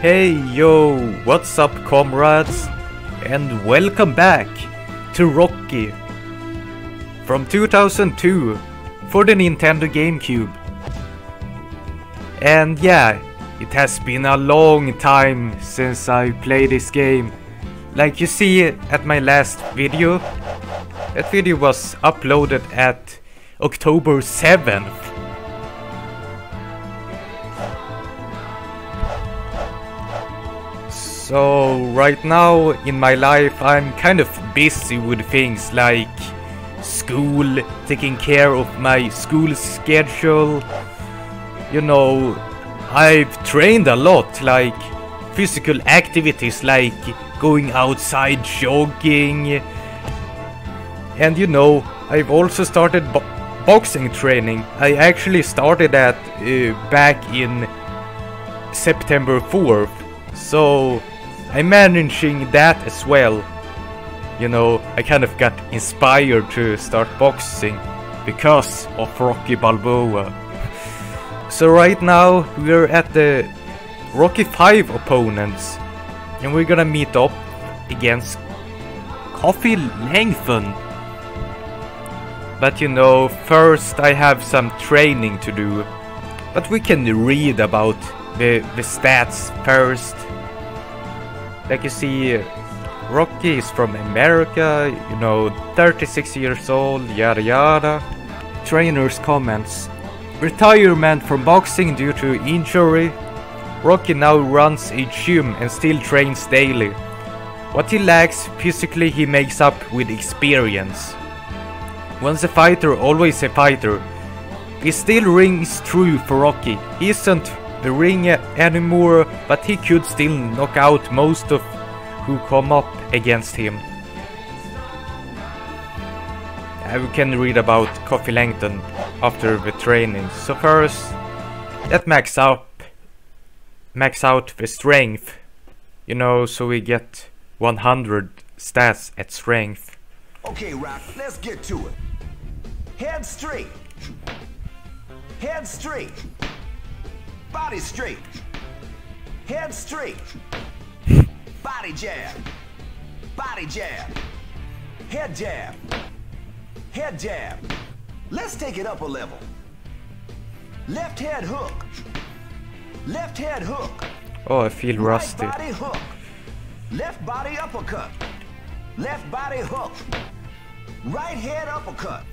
Hey yo, what's up comrades? And welcome back to Rocky from 2002 for the Nintendo GameCube. And yeah, it has been a long time since I played this game. Like you see at my last video, that video was uploaded at October 7th. So right now in my life I'm kind of busy with things like school, taking care of my school schedule. You know, I've trained a lot, like physical activities like going outside jogging. And you know, I've also started bo boxing training. I actually started that uh, back in September 4th. So I'm managing that as well. You know, I kind of got inspired to start boxing because of Rocky Balboa. so right now we're at the Rocky 5 opponents and we're gonna meet up against Kofi Langton. But you know, first I have some training to do. But we can read about the, the stats first. Like you see, Rocky is from America, you know, 36 years old, yada yada. Trainer's comments. Retirement from boxing due to injury. Rocky now runs a gym and still trains daily. What he lacks physically he makes up with experience. Once a fighter, always a fighter. This still rings true for Rocky. He isn't the ring anymore, but he could still knock out most of who come up against him. Uh, we can read about Kofi Langton after the training. So first, let's max up, max out the strength. You know, so we get 100 stats at strength. Okay, Rock, let's get to it. Head straight. Head straight. Body straight. Head straight. Body jab. Body jab. Head jab. Head jab. Let's take it up a level. Left head hook. Left head hook. Oh, I feel rusty. Right body hook. Left body uppercut. Left body hook. Right head uppercut.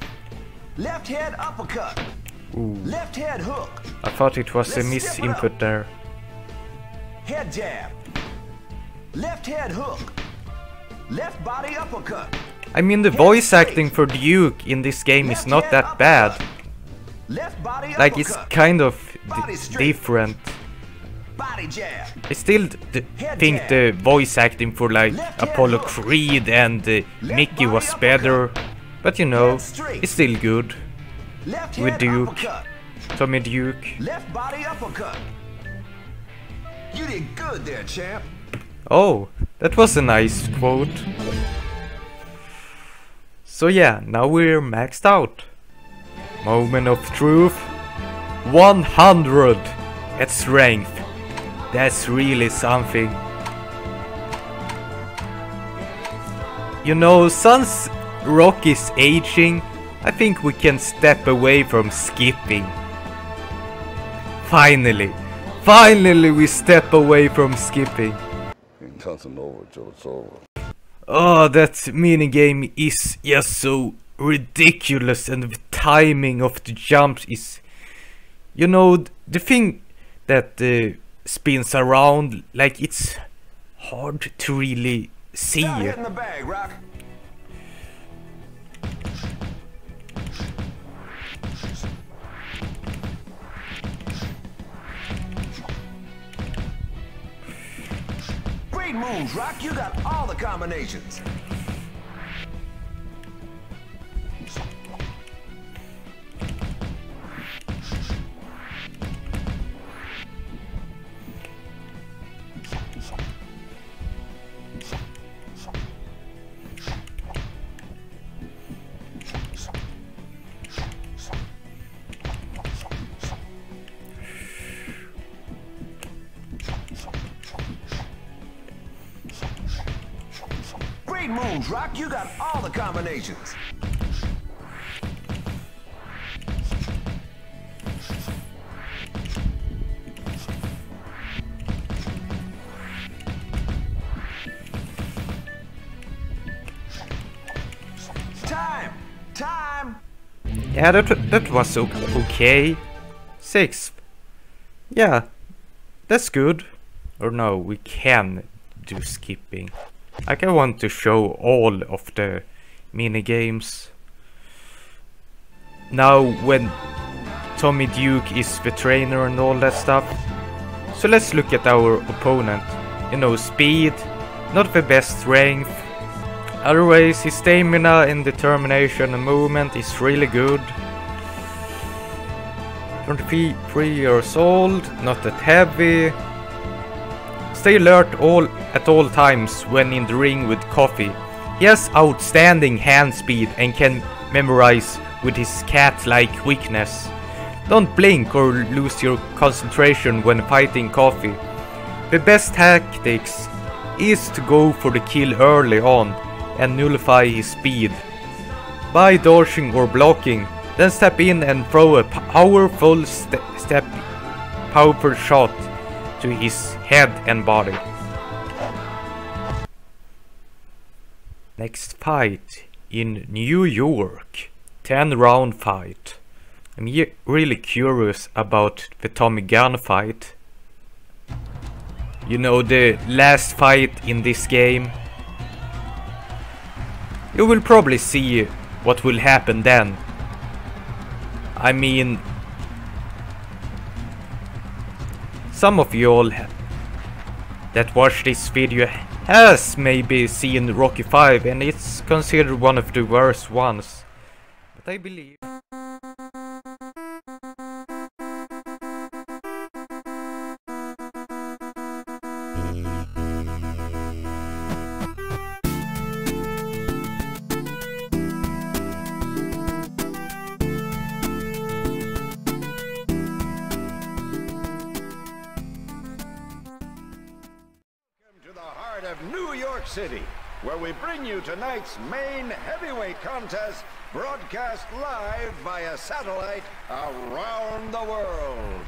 Left head uppercut. Ooh. Left head hook. I thought it was a Let's input there. Head jab. Left head hook. Left body uppercut. I mean the Head voice straight. acting for Duke in this game is not that bad. Left body Like it's kind of Body different. Body jab. I still think jab. the voice acting for like Left Apollo. Creed and uh, Mickey was uppercut. better. But you know, it's still good. Left With Duke. uppercut. Tommy Duke. Left body uppercut. You did good there, champ. Oh, that was a nice quote. So yeah, now we're maxed out. Moment of truth. 100 at strength. That's really something. You know, since Rocky's aging, I think we can step away from skipping. Finally, finally we step away from skipping. Ain't nothing over till it's over. Oh, that minigame is just so ridiculous and the timing of the jumps is... You know, the thing that uh, spins around, like it's hard to really see. Got Rock. You got all the combinations. The. Time! Time! Yeah, that, that was okay. Sixth. Yeah, that's good. Or no, we can do skipping. Like I want to show all of the mini games. Now when Tommy Duke is the trainer and all that stuff. So let's look at our opponent. You know, speed, not the best strength. Otherwise, his stamina and determination and movement is really good. 23 years old, not that heavy. Stay alert all at all times when in the ring with Kofi. He has outstanding hand speed and can memorize with his cat-like quickness. Don't blink or lose your concentration when fighting Kofi. The best tactics is to go for the kill early on and nullify his speed. By dodging or blocking, then step in and throw a powerful ste step powerful shot to his head and body. Next fight in New York. 10 round fight. I'm really curious about the Tommy Gunn fight. You know the last fight in this game. You will probably see what will happen then. I mean, some of you all that watch this video has maybe seen Rocky 5 and it's considered one of the worst ones. But I believe... of New York City, where we bring you tonight's main heavyweight contest, broadcast live via satellite around the world.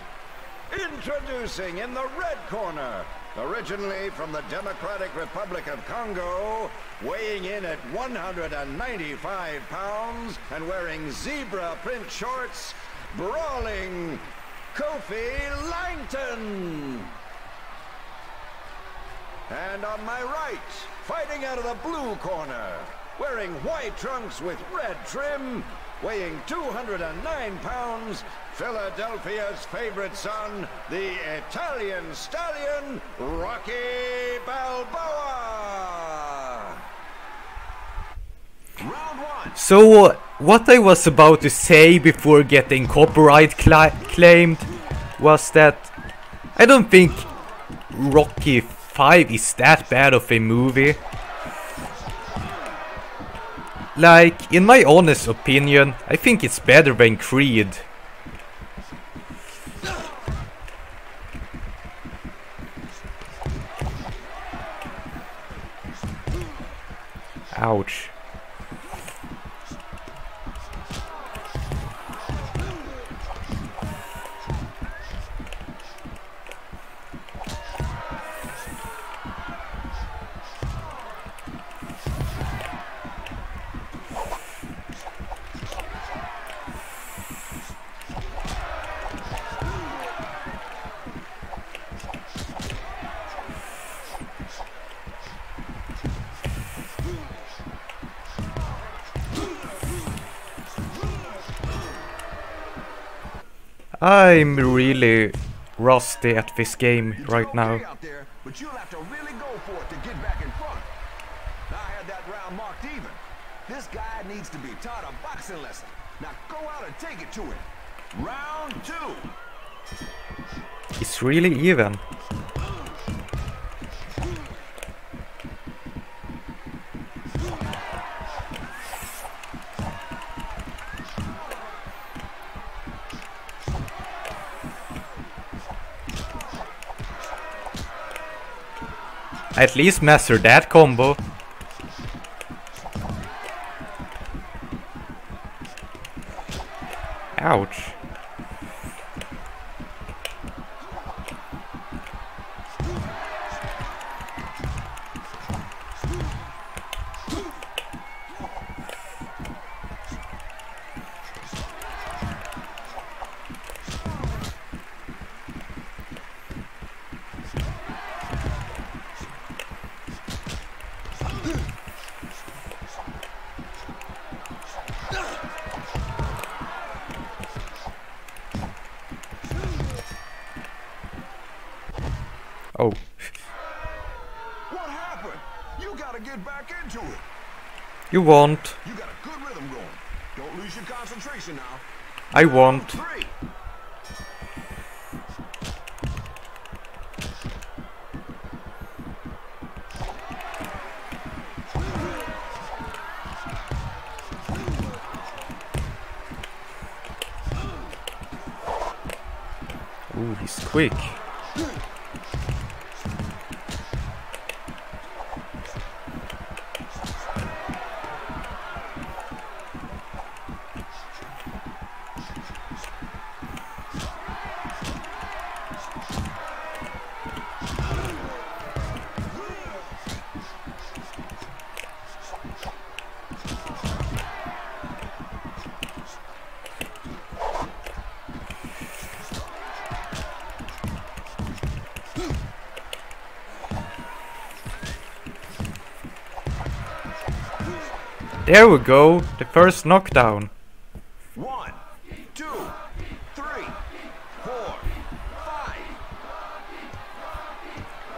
Introducing in the red corner, originally from the Democratic Republic of Congo, weighing in at 195 pounds and wearing zebra print shorts, brawling Kofi Langton. And on my right, fighting out of the blue corner, wearing white trunks with red trim, weighing 209 pounds, Philadelphia's favorite son, the Italian stallion, Rocky Balboa. So, what I was about to say before getting copyright cla claimed was that I don't think Rocky 5 is that bad of a movie. Like, in my honest opinion, I think it's better than Creed. Ouch. I'm really rusty at this game right now. there, but you'll have to really go for it to get back in front. I had that round marked even. This guy needs to be taught a boxing lesson. Now go out and take it to him. Round two. It's really even. At least mastered that combo. Ouch. Oh, What happened? You gotta get back into it. You won't. You got a good rhythm going. Don't lose your concentration now. I won't. There we go, the first knockdown. One, two, three, four, five.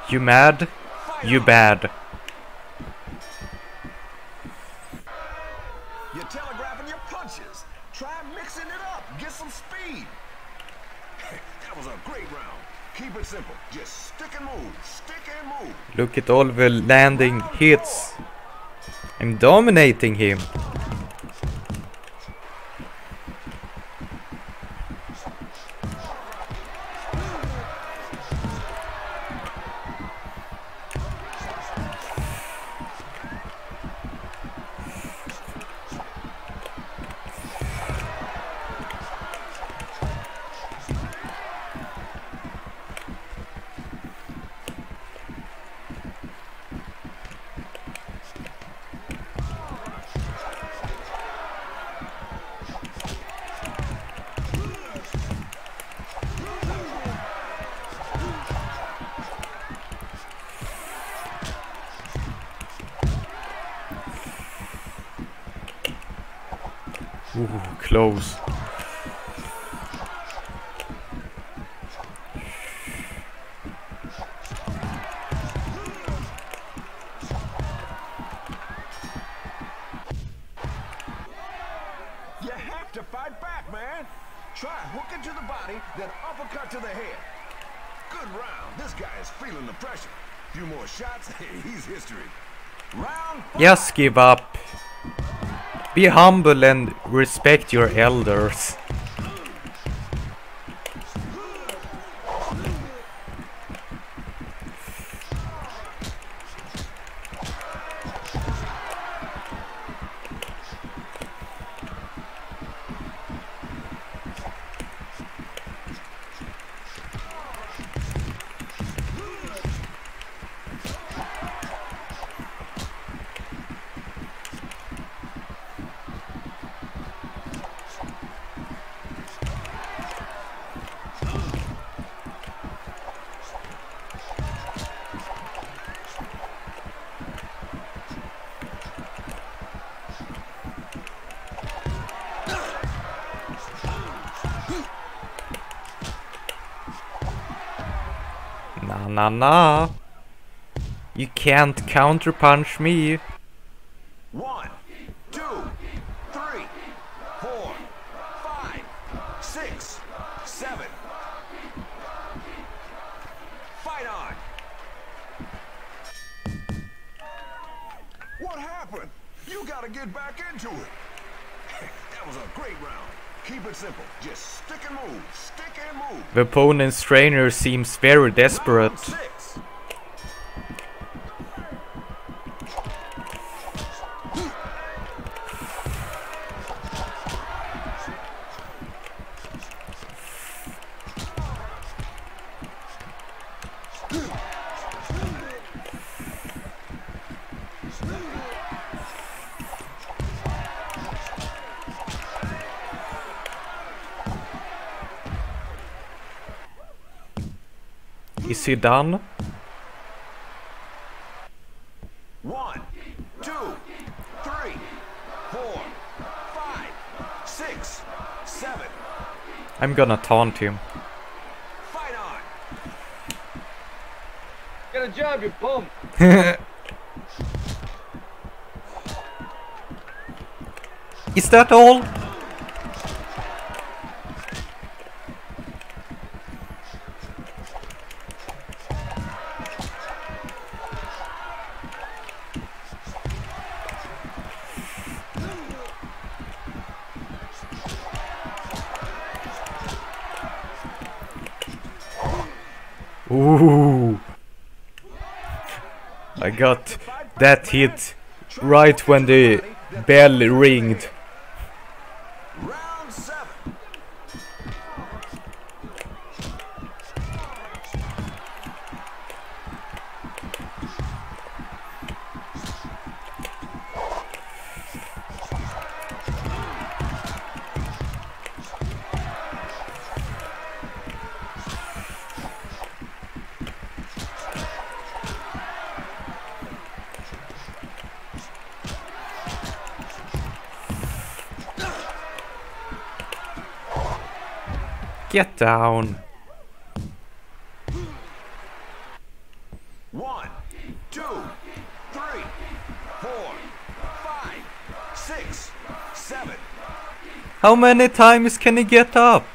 You mad? You bad. You're telegraphing your punches. Try mixing it up. Get some speed. that was a great round. Keep it simple. Just stick and move. Stick and move. Look at all the landing hits. I'm dominating him. Hooking to the body, then uppercut to the head. Good round. This guy is feeling the pressure. Few more shots, he's history. Round five. Just give up. Be humble and respect your elders. Nah. You can't counterpunch me. The opponent's trainer seems very desperate. Round he done? One, two, three, four, five, six, seven. I'm gonna taunt him. Fight on. Get a job, you bum. Is that all? Ooh. I got that hit right when the bell ringed. Down. One, two, three, four, five, six, seven. How many times can he get up?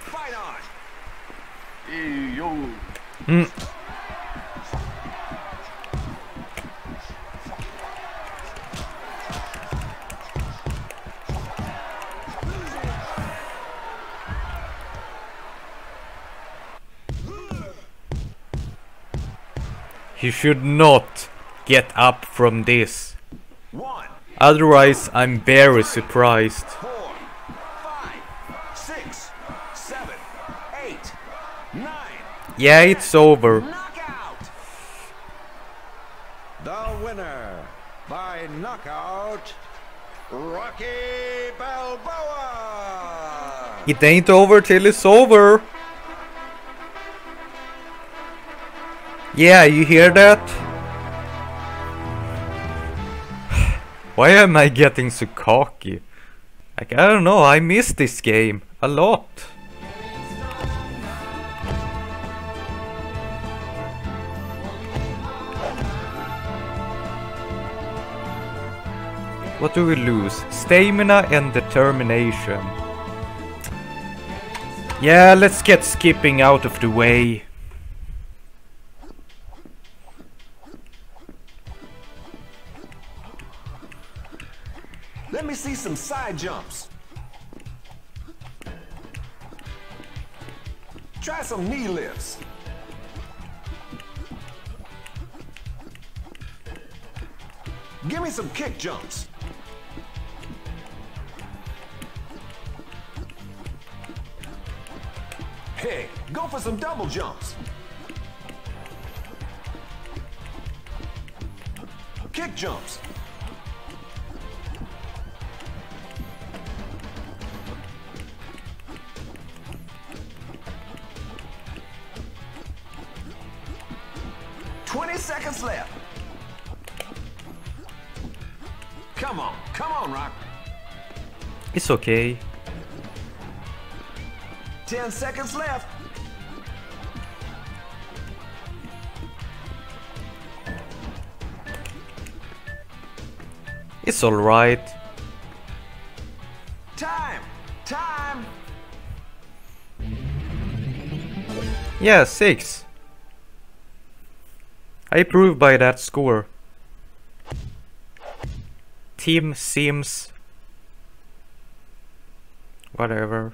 Should not get up from this. Otherwise, I'm very surprised. four, five, six, seven, eight, nine. Yeah, it's over. Knockout. The winner by knockout, Rocky Balboa. It ain't over till it's over. Yeah, you hear that? Why am I getting so cocky? Like, I don't know, I miss this game a lot. What do we lose? Stamina and determination. Yeah, let's get skipping out of the way. Let me see some side jumps. Try some knee lifts. Give me some kick jumps. Hey, go for some double jumps. Kick jumps. Twenty seconds left. Come on, come on, Rock. It's okay. Ten seconds left. It's alright. Time, time. Yeah, 6. I approve by that score. Tim Simms. Whatever.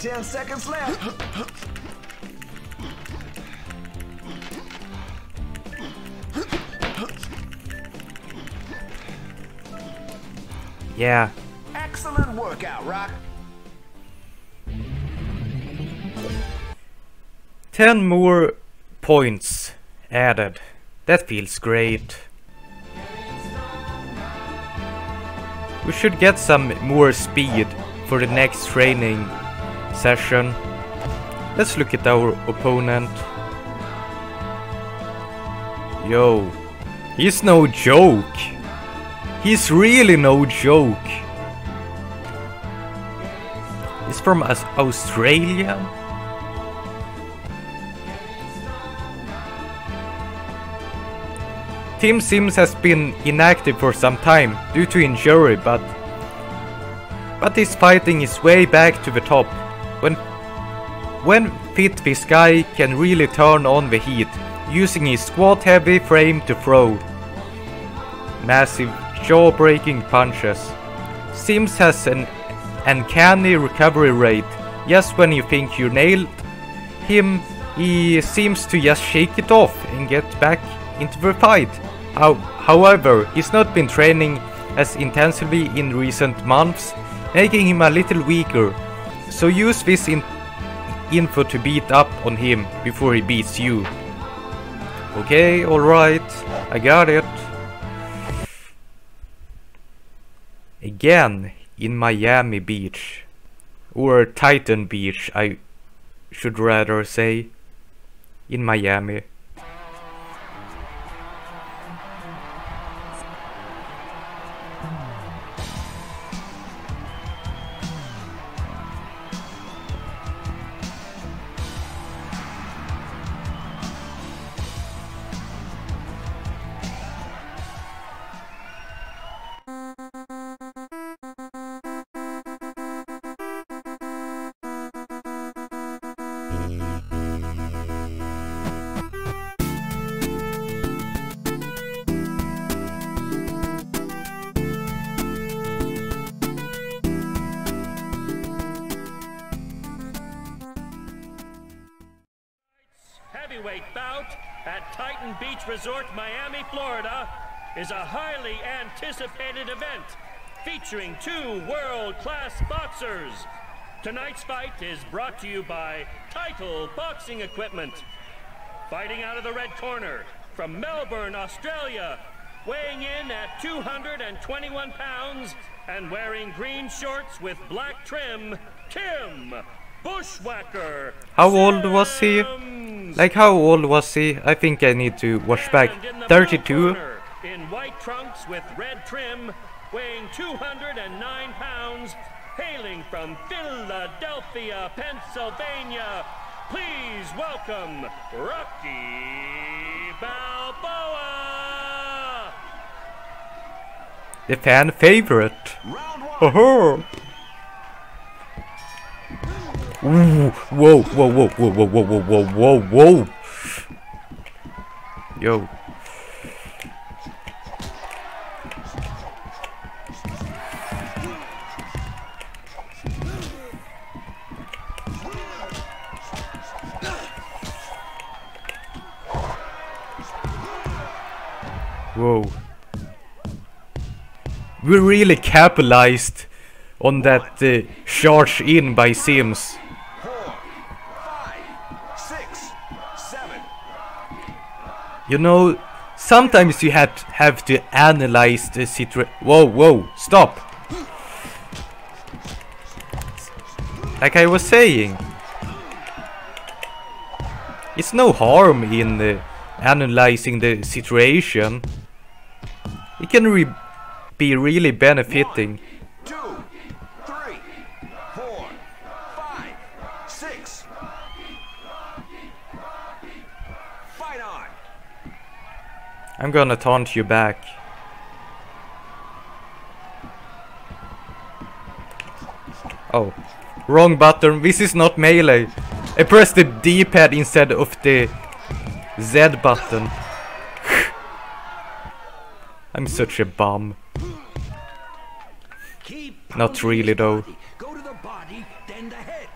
Ten seconds left. Yeah. Excellent workout, Rock. 10 more points added. That feels great. We should get some more speed for the next training session. Let's look at our opponent. Yo, he's no joke. He's really no joke. He's from Aus- Australia. Tim Simms has been inactive for some time due to injury, but but his fighting is way back to the top. When when fit this guy can really turn on the heat, using his squat heavy frame to throw massive jaw-breaking punches. Simms has an uncanny recovery rate. Just when you think you nailed him, he seems to just shake it off and get back into the fight. How, however, he's not been training as intensively in recent months, making him a little weaker. So use this in info to beat up on him before he beats you. Okay, alright, I got it. Again, in Miami Beach. Or Titan Beach, I should rather say. In Miami. World-class boxers. Tonight's fight is brought to you by Title Boxing Equipment. Fighting out of the red corner from Melbourne, Australia, weighing in at 221 pounds and wearing green shorts with black trim, Tim Bushwhacker. How old was he? Like how old was he? I think I need to watch back. And in the 32? corner, In white trunks with red trim, weighing 209 pounds, hailing from Philadelphia, Pennsylvania. Please welcome Rocky Balboa. The fan favorite. Round one. Oh Ooh, whoa, whoa, whoa, whoa, whoa, whoa, whoa, whoa, whoa, whoa. Yo. Whoa. We really capitalized on that uh, charge in by Simms. You know, sometimes you have have to analyze the situation. Whoa, whoa, stop! Like I was saying, it's no harm in uh, analyzing the situation. You can re be really benefiting. I'm gonna taunt you back. Oh, wrong button. This is not melee. I pressed the D-pad instead of the Z button. I'm such a bum. Keep Not really, though. Go to the body, then the head.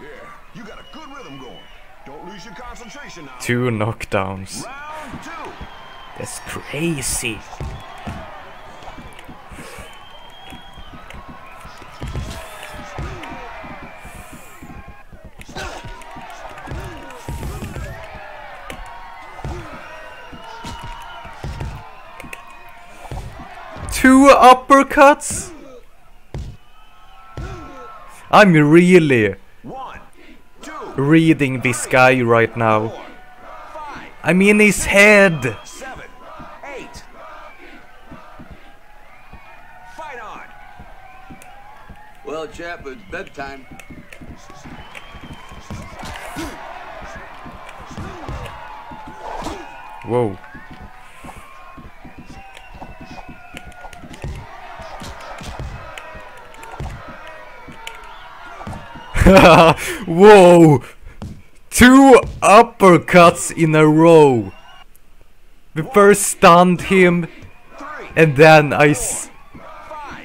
Yeah, you got a good rhythm going. Don't lose your concentration now. Two knockdowns. Two. That's crazy. Uppercuts? I'm really reading this guy right now. I'm in his head. seven, eight. Fight on. Well, chap, it's bedtime. Whoa. Whoa! Two uppercuts in a row. We first stunned him, and then I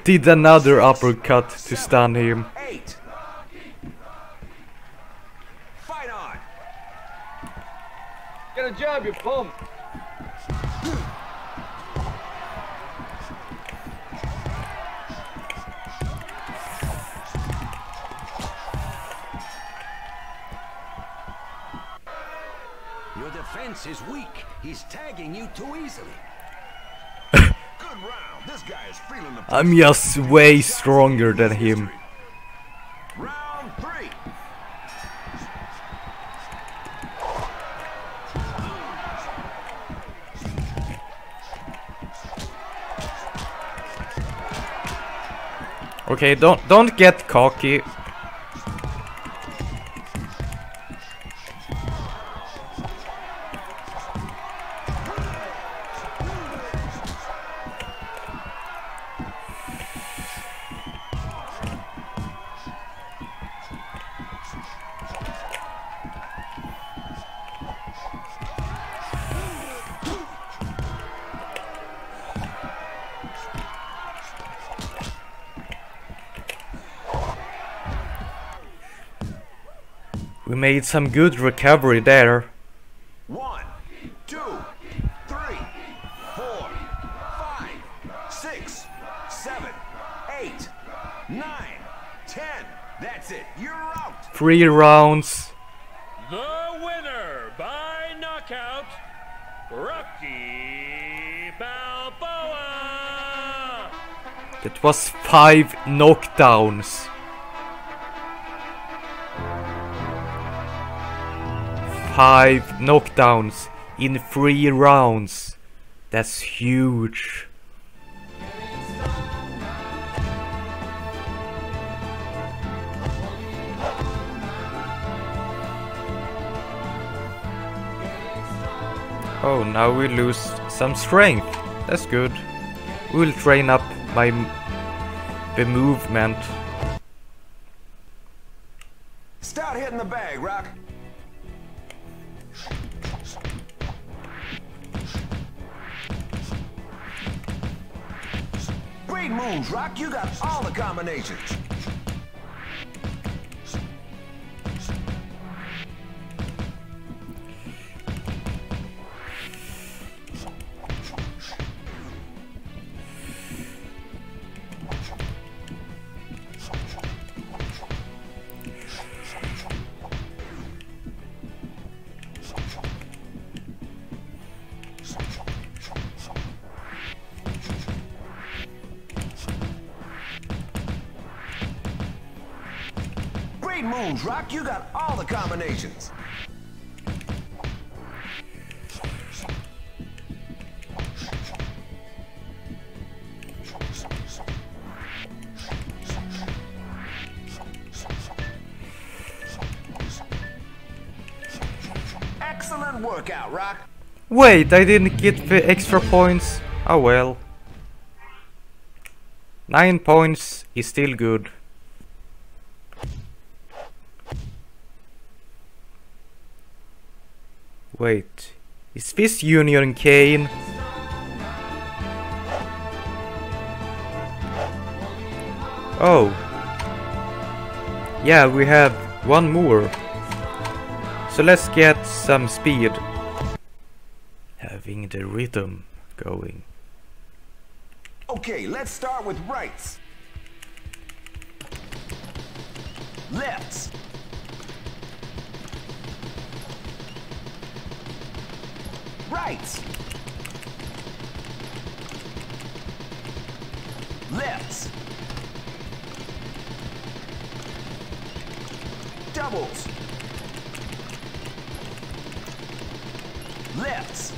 did another uppercut to stun him. Fight on. Get a job, you pump. Defense is weak. He's tagging you too easily. Good round. This guy is feeling the I'm just way stronger than him. Round three. Okay, don't don't get cocky. We made some good recovery there. One, two, three, four, five, six, seven, eight, nine, ten. That's it. You're out. Three rounds. The winner by knockout, Rocky Balboa. That was five knockdowns. Five knockdowns in three rounds. That's huge. Oh, now we lose some strength. That's good. We'll train up my the movement. Start hitting the bag, Rock. Combinations. moves, Rock. You got all the combinations. Excellent workout, Rock. Wait, I didn't get the extra points. Oh well. 9 points is still good. Wait, is this Union Cane? Oh. Yeah, we have one more. So let's get some speed. Having the rhythm going. Okay, let's start with rights. Lefts. Rights. Lefts. Doubles. Lefts.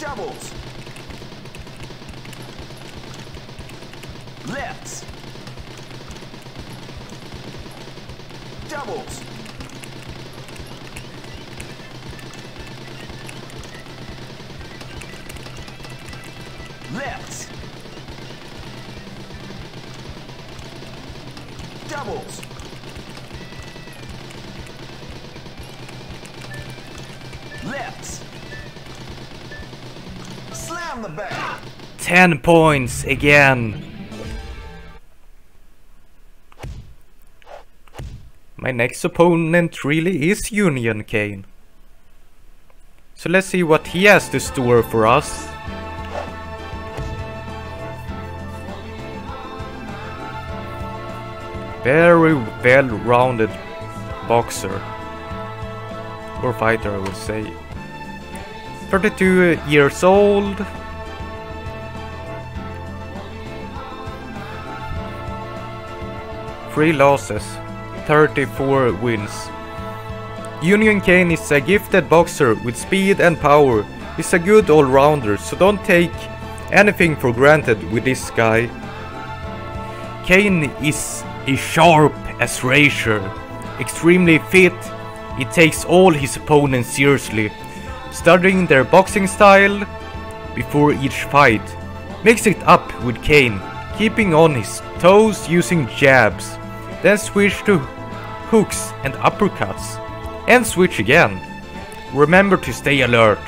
Doubles. 10 points again. My next opponent really is Union Cane. So let's see what he has to store for us. Very well-rounded boxer. Or fighter I would say. 32 years old. Three losses, 34 wins. Union Cane is a gifted boxer with speed and power. He's a good all-rounder, so don't take anything for granted with this guy. Cane is a sharp as razor, extremely fit, he takes all his opponents seriously, studying their boxing style before each fight. Makes it up with Cane, keeping on his toes using jabs, then switch to hooks and uppercuts, and switch again. Remember to stay alert.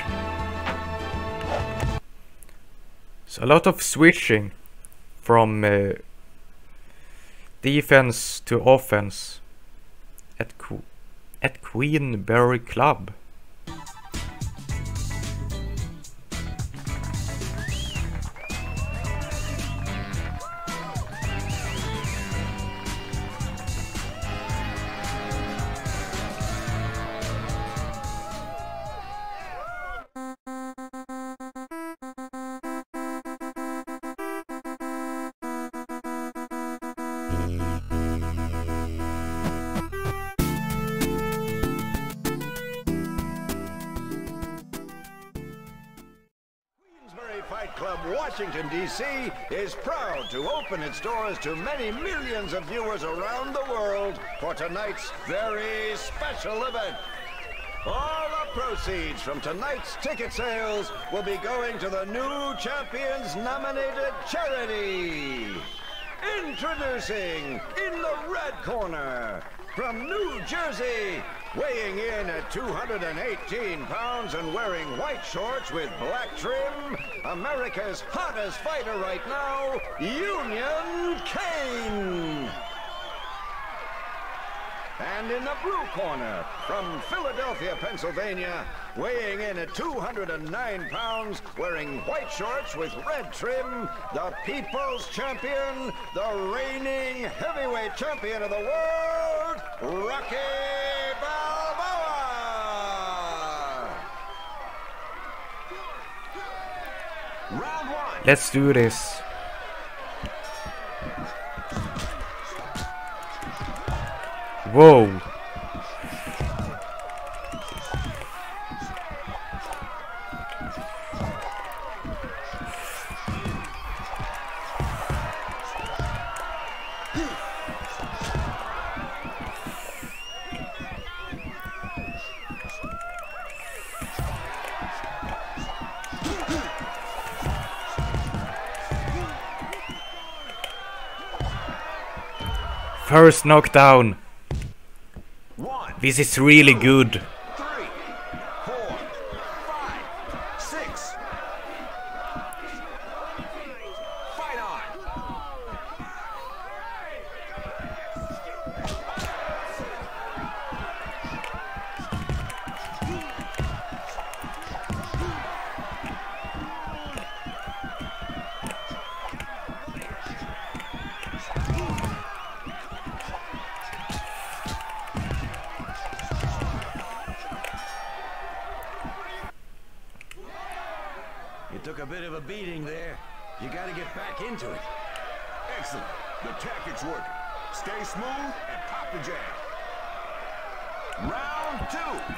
So a lot of switching from uh, defense to offense at Qu at Queenberry Club. To many millions of viewers around the world for tonight's very special event. All the proceeds from tonight's ticket sales will be going to the new champions nominated charity. Introducing in the red corner from New Jersey, weighing in at 218 pounds and wearing white shorts with black trim, America's hottest fighter right now, Union Cane. And in the blue corner, from Philadelphia, Pennsylvania, weighing in at 209 pounds, wearing white shorts with red trim, the people's champion, the reigning heavyweight champion of the world, Rocky Balboa! Round one. Let's do this. Whoa. First knockdown. This is really good.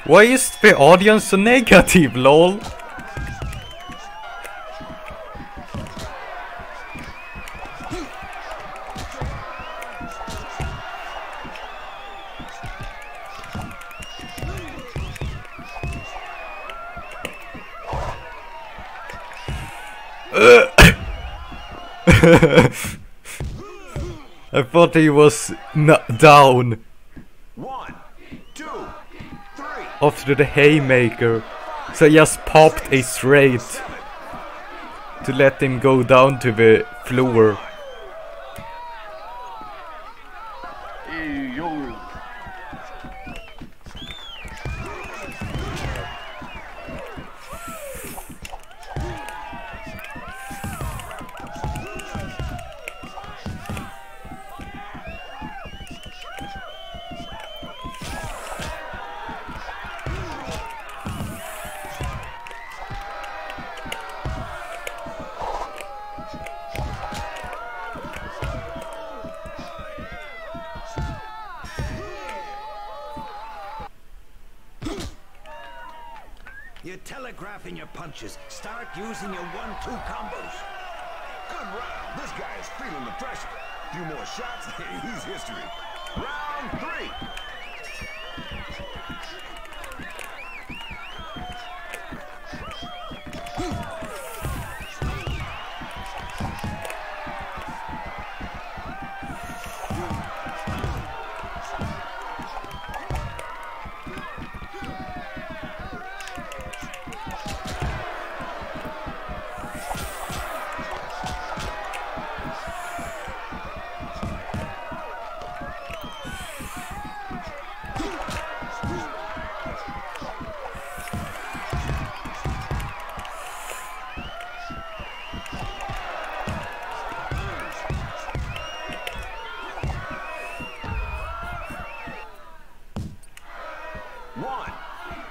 Why is the audience so negative, lol? I thought he was down after the haymaker, so I just popped a straight to let him go down to the floor. Telegraphing your punches. Start using your one-two combos. Good round. This guy is feeling the pressure. Few more shots, he's history. Round three.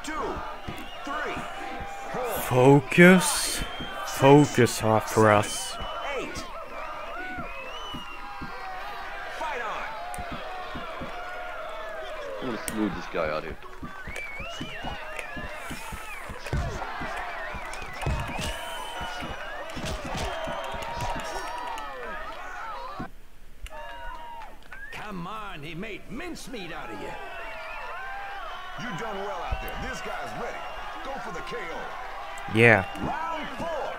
Two, three, four, Focus. Focus huh, for us. eight. Fight on. I'm gonna smooth this guy out here. Come on, he made mincemeat out of you. You done well out there. This guy's ready. Go for the KO. Yeah. Round four.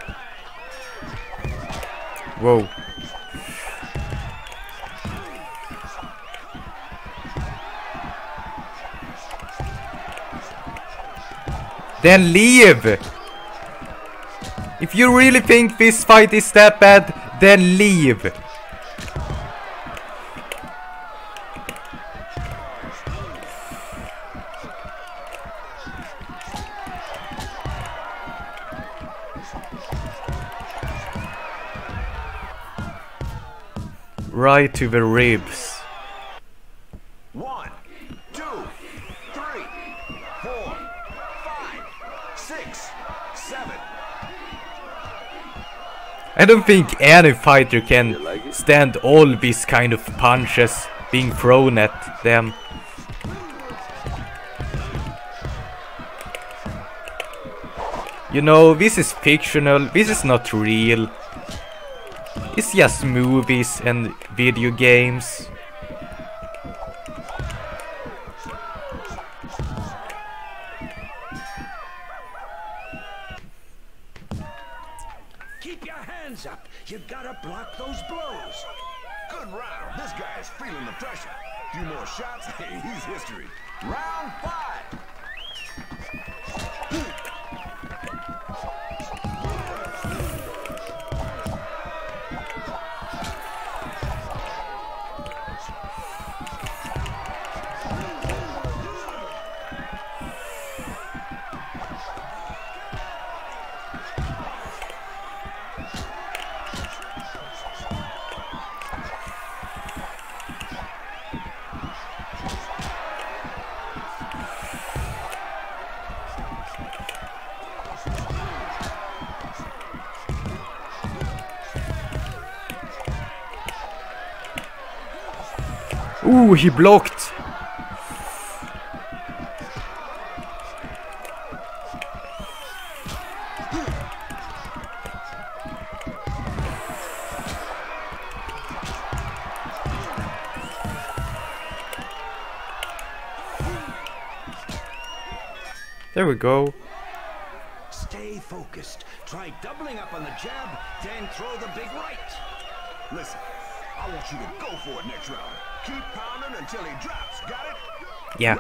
Whoa. Then leave! If you really think this fight is that bad, then leave! Right to the ribs. One, two, three, four, five, six, seven. I don't think any fighter can stand all these kind of punches being thrown at them. You know, this is fictional, this is not real. It's just movies and video games. He blocked. There we go. Stay focused. Try doubling up on the jab, then throw the big right. Listen, I want you to go for it next round. Keep pounding until he drops. Got it? Yeah.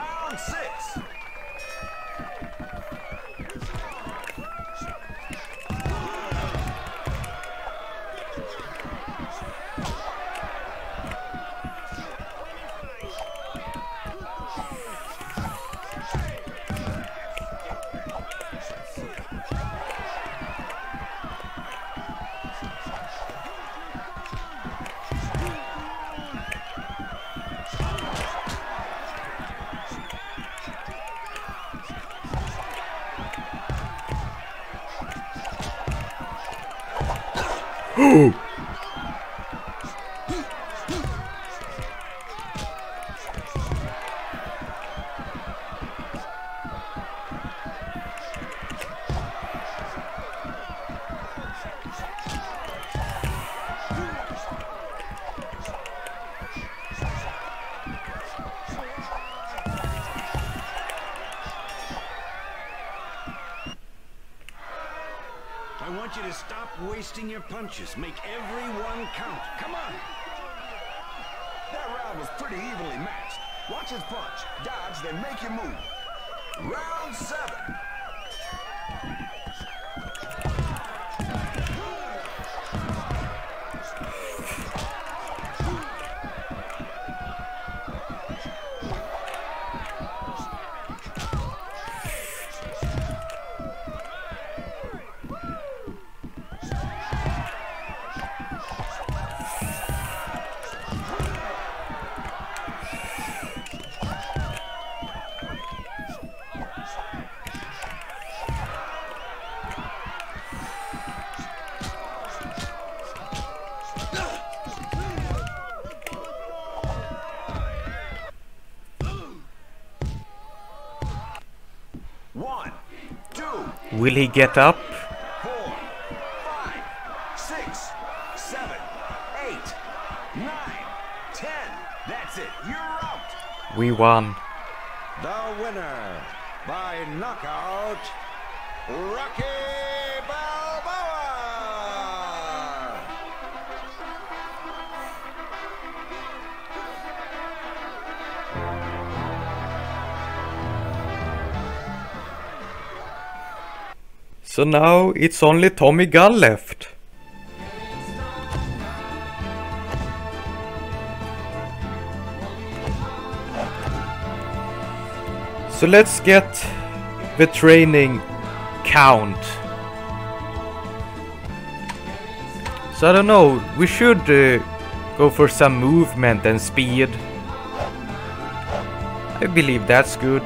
Punches. Make every one count. Come on. That round was pretty evenly matched. Watch his punch, dodge, then make your move. Round seven. Will he get up? four, five, six, seven, eight, nine, ten. That's it. You're out. We won. So now it's only Tommy Gunn left. So let's get the training count. So I don't know, we should uh, go for some movement and speed. I believe that's good.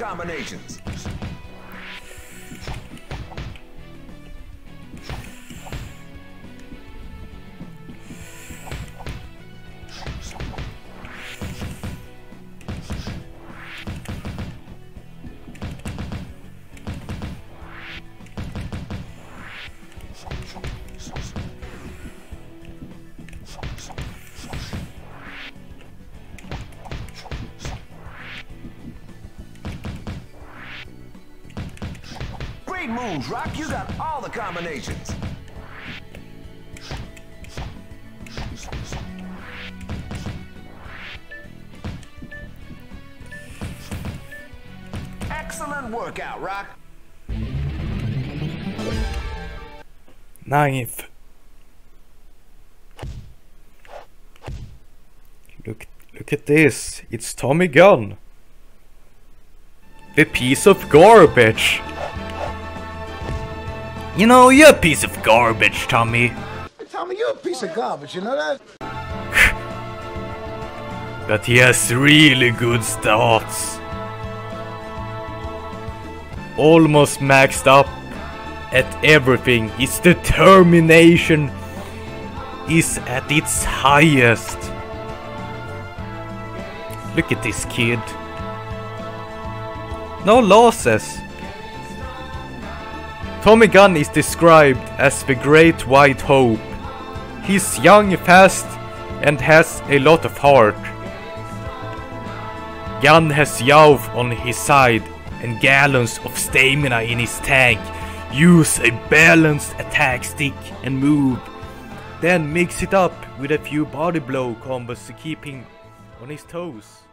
Combinations. Ninth. Look, look at this. It's Tommy Gunn. The piece of garbage. You know, you're a piece of garbage, Tommy. Tommy, you're a piece of garbage, you know that? But he has really good stats. Almost maxed up at everything. His determination is at its highest. Look at this kid. No losses. Tommy Gunn is described as the Great White Hope. He's young, fast, and has a lot of heart. Gunn has Yauv on his side and gallons of stamina in his tank. Use a balanced attack stick and move. Then mix it up with a few body blow combos to keep him on his toes.